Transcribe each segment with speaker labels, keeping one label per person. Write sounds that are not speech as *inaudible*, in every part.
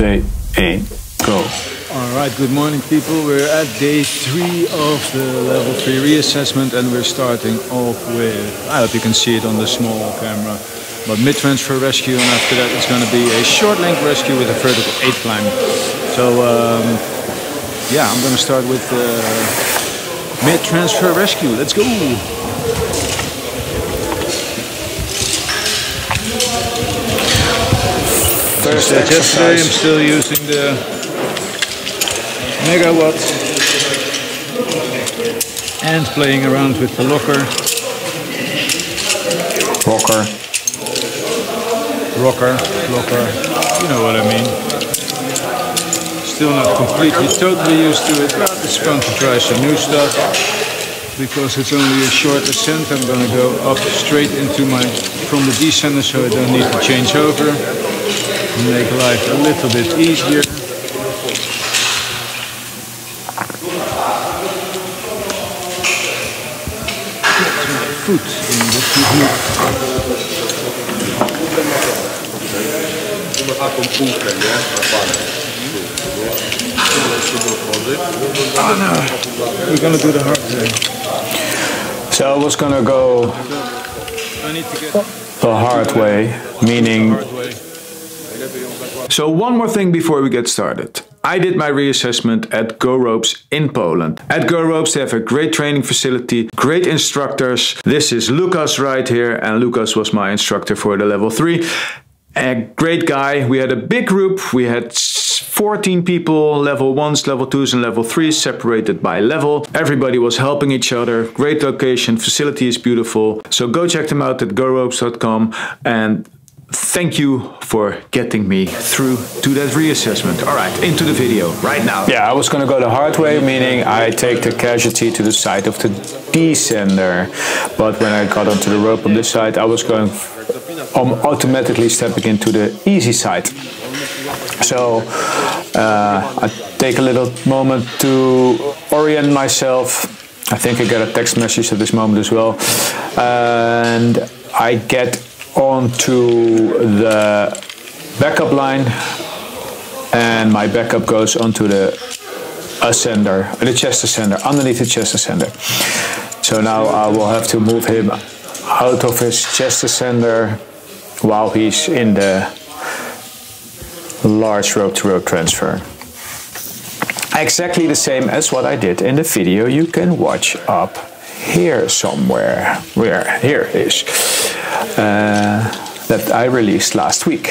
Speaker 1: 2, 1, go.
Speaker 2: Alright, good morning people. We're at day three of the level 3 reassessment and we're starting off with, I hope you can see it on the small camera, but mid-transfer rescue and after that it's going to be a short length rescue with a vertical aid climb. So um, yeah, I'm going to start with uh, mid-transfer rescue. Let's go!
Speaker 1: First
Speaker 2: Yesterday I'm still using the megawatt and playing around with the locker,
Speaker 1: Rocker.
Speaker 2: rocker, locker, you know what I mean. Still not completely totally used to it, but it's fun to try some new stuff. Because it's only a short ascent, I'm gonna go up straight into my, from the descender so I don't need to change over. Make life a little bit easier. Foot in the foot. Oh no, we're gonna do the hard way.
Speaker 1: So I was gonna go
Speaker 2: I need to get
Speaker 1: the hard way, meaning
Speaker 2: hard way.
Speaker 1: So one more thing before we get started. I did my reassessment at Go Ropes in Poland. At Go Ropes they have a great training facility, great instructors. This is Lucas right here and Lucas was my instructor for the level 3. A great guy. We had a big group. We had 14 people, level 1s, level 2s and level 3s separated by level. Everybody was helping each other. Great location, facility is beautiful. So go check them out at goropes.com and Thank you for getting me through to that reassessment. All right, into the video right now. Yeah, I was going to go the hard way, meaning I take the casualty to the side of the descender. But when I got onto the rope on this side, I was going um, automatically stepping into the easy side. So uh, I take a little moment to orient myself. I think I get a text message at this moment as well. And I get onto the backup line and my backup goes onto the ascender, uh, the chest ascender, underneath the chest ascender. So now I will have to move him out of his chest ascender while he's in the large rope to rope transfer. Exactly the same as what I did in the video you can watch up here somewhere. Where? Here it is. Uh, that I released last week.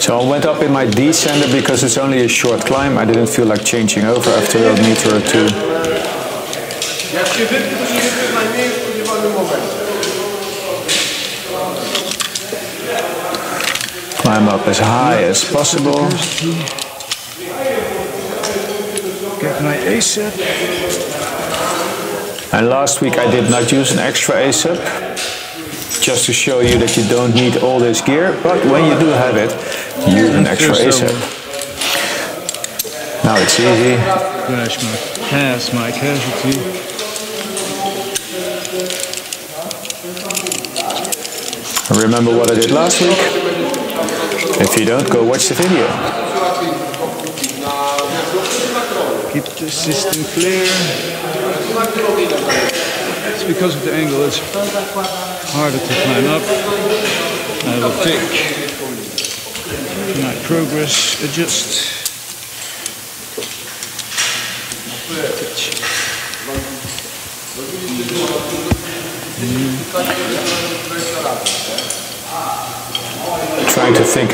Speaker 1: So I went up in my descender because it's only a short climb. I didn't feel like changing over after a meter or two. Climb up as high as possible.
Speaker 2: Get my ASAP.
Speaker 1: And last week I did not use an extra ASAP, just to show you that you don't need all this gear, but when you do have it, use an extra ASAP. Now it's easy.
Speaker 2: Crash my pass my casualty.
Speaker 1: Remember what I did last week? If you don't, go watch the video.
Speaker 2: Keep the system clear. It's because of the angle, it's harder to climb up. I will take my progress, adjust.
Speaker 1: Trying to think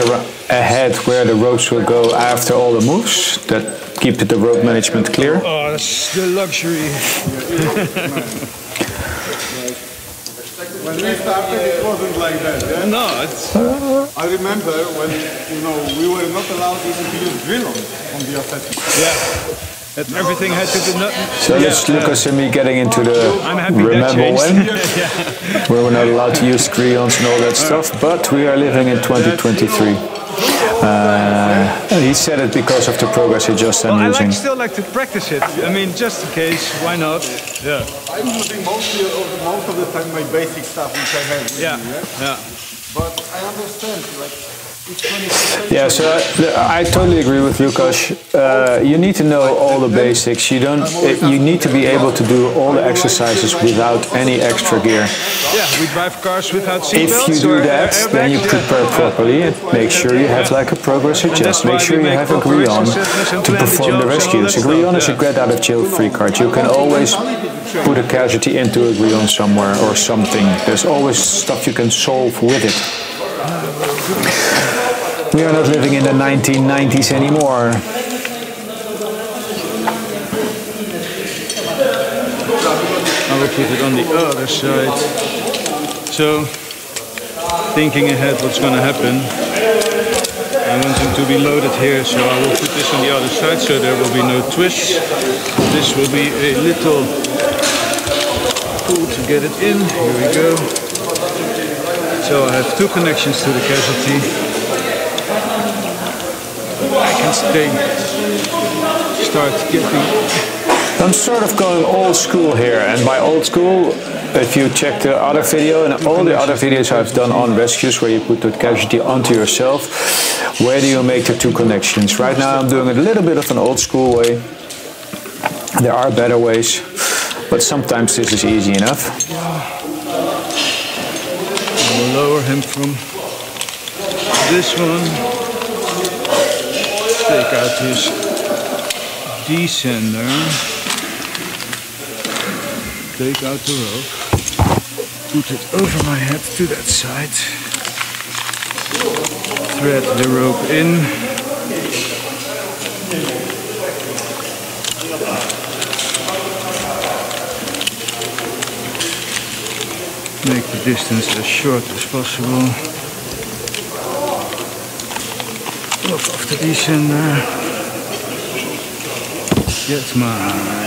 Speaker 1: ahead where the ropes will go after all the moves. That keep the rope management clear.
Speaker 2: Oh, that's the luxury.
Speaker 3: When we started, it wasn't like that. Yeah?
Speaker 2: No, it's uh,
Speaker 3: I remember when you know we were not allowed even to use drill on, on the assessment.
Speaker 2: yeah. That everything had to be. No,
Speaker 1: So let's look at me getting into the
Speaker 2: I'm happy that
Speaker 1: remember
Speaker 2: changed. *laughs*
Speaker 1: when. where we're not allowed to use creons and all that stuff, but we are living in 2023. Uh, he said it because of the progress adjust I'm
Speaker 2: well,
Speaker 1: using.
Speaker 2: I like, still like to practice it. I mean, just in case, why not? Yeah.
Speaker 3: I'm using mostly of, most of the time my basic stuff which I have. With
Speaker 2: Yeah.
Speaker 3: Me, yeah.
Speaker 2: Yeah.
Speaker 3: But I understand, like, it's funny.
Speaker 1: Yeah, so I, I totally agree with Lucas. Uh, you need to know all the basics. You don't. uh, You need to be able to do all the exercises without any extra gear.
Speaker 2: Yeah, we drive cars without
Speaker 1: If you do that, then you prepare properly and make sure you have like a progress adjust. Make sure you have a Grillon to perform the rescues. A Grillon is a get out of jail free card. You can always put a casualty into a Grillon somewhere or something. There's always stuff you can solve with it. We are not living in the 1990s anymore.
Speaker 2: I will put it on the other side. So, thinking ahead what's going to happen, I want him to be loaded here, so I will put this on the other side so there will be no twists. This will be a little pull to get it in. Here we go. So I have two connections to the casualty. I can stay, start getting
Speaker 1: I'm sort of going old school here, and by old school, if you check the other video and all the other videos I've done on rescues where you put the casualty onto yourself, where do you make the two connections? Right now I'm doing it a little bit of an old school way. There are better ways, but sometimes this is easy enough.
Speaker 2: Lower him from this one. Take out his descender. Take out the rope. Put it over my head to that side. Thread the rope in. Make the distance as short as possible. Look off the descender. Get my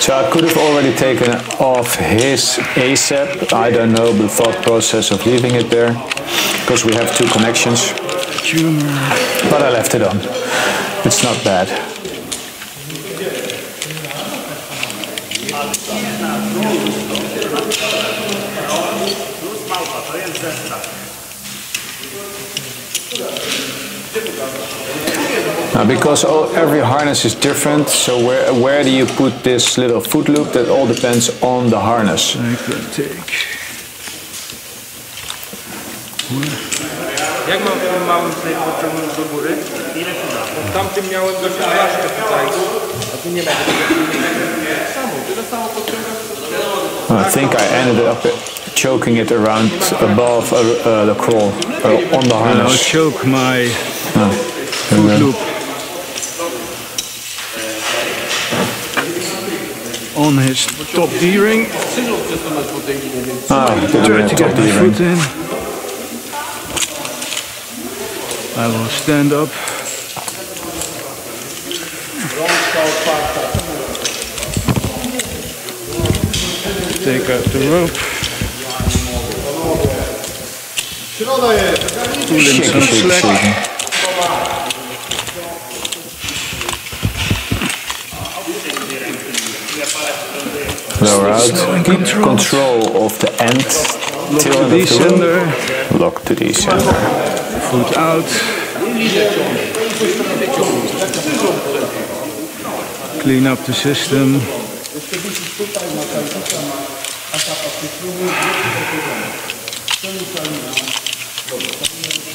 Speaker 1: So I could have already taken off his ASAP. I don't know the thought process of leaving it there because we have two connections, but I left it on. It's not bad. Now, because all, every harness is different, so where, where do you put this little foot loop? That all depends on the harness.
Speaker 2: I can take.
Speaker 4: Jak mam tym małym tutaj podciągnąć do góry? Ile się da? Bo tamtym miałem dość blaszkę tutaj, a tu nie będzie. Samo, tyle samo podciągasz.
Speaker 1: I think I ended up choking it around above uh, uh, the Croll, uh, on the harness.
Speaker 2: I'll choke my
Speaker 1: Ah,
Speaker 2: foot loop on his top D-ring.
Speaker 1: Ah,
Speaker 2: Try
Speaker 1: the
Speaker 2: to get
Speaker 1: D-ring.
Speaker 2: foot in. I will stand up. Take out the rope. Pull in some slack.
Speaker 1: Lower out. Keep control of the end.
Speaker 2: Lock
Speaker 1: Till
Speaker 2: the
Speaker 1: end of the rope.
Speaker 2: descender.
Speaker 1: Lock the descender.
Speaker 2: Foot out. Clean up the system.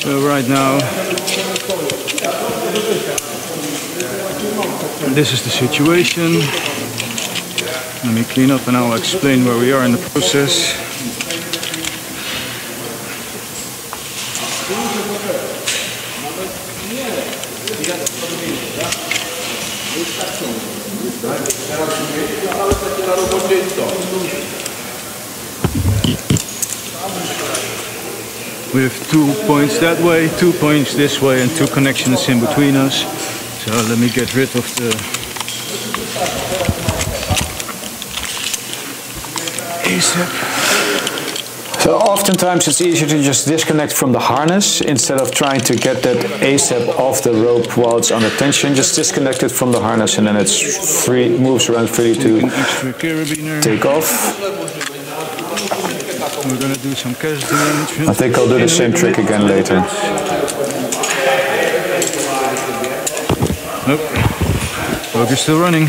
Speaker 2: So right now, this is the situation. Let me clean up and I'll explain where we are in the process. We have two points that way, two points this way, and two connections in between us. So let me get rid of the ASAP.
Speaker 1: So oftentimes it's easier to just disconnect from the harness instead of trying to get that ASAP off the rope while it's under tension. Just disconnect it from the harness and then it's free, moves around freely to take off.
Speaker 2: We're gonna do some cash management.
Speaker 1: I think I'll do the same trick again later.
Speaker 2: Nope. Rope is still running.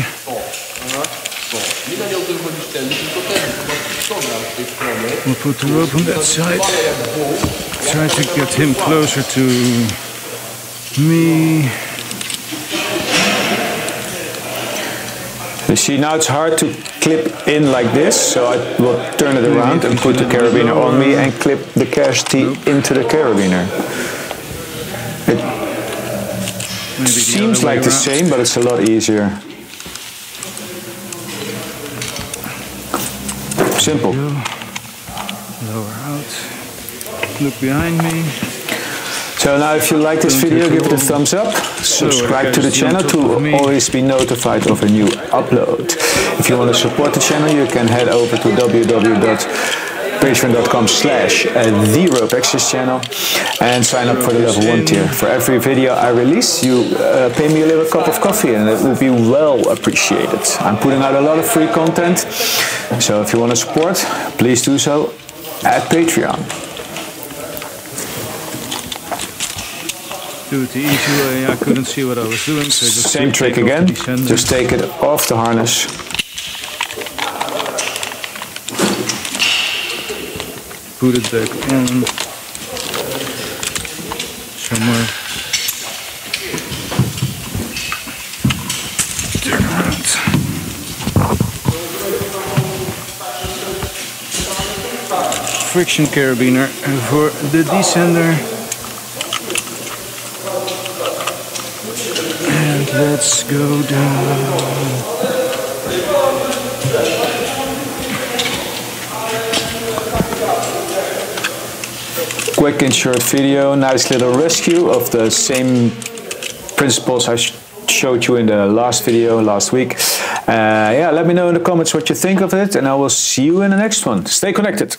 Speaker 2: We'll put the rope on that side. Try to get him closer to me.
Speaker 1: You see now it's hard to clip in like this, so I will turn it around and put the carabiner on me and clip the cash T into the carabiner. It seems like the same, but it's a lot easier. Simple.
Speaker 2: Lower out. Look behind me.
Speaker 1: So now if you like this video, give it a thumbs up, subscribe to the channel to always be notified of a new upload. If you want to support the channel, you can head over to www.patreon.com slash the rope access channel and sign up for the level 1 tier. For every video I release, you uh, pay me a little cup of coffee and it will be well appreciated. I'm putting out a lot of free content, so if you want to support, please do so at Patreon.
Speaker 2: do it the easy way. I couldn't see what I was doing, so just
Speaker 1: same trick again. Just take it off the harness.
Speaker 2: Put it back on somewhere. Friction carabiner for the descender. And let's go down.
Speaker 1: Quick and short video, nice little rescue of the same principles I showed you in the last video last week. Uh, yeah, let me know in the comments what you think of it and I will see you in the next one. Stay connected.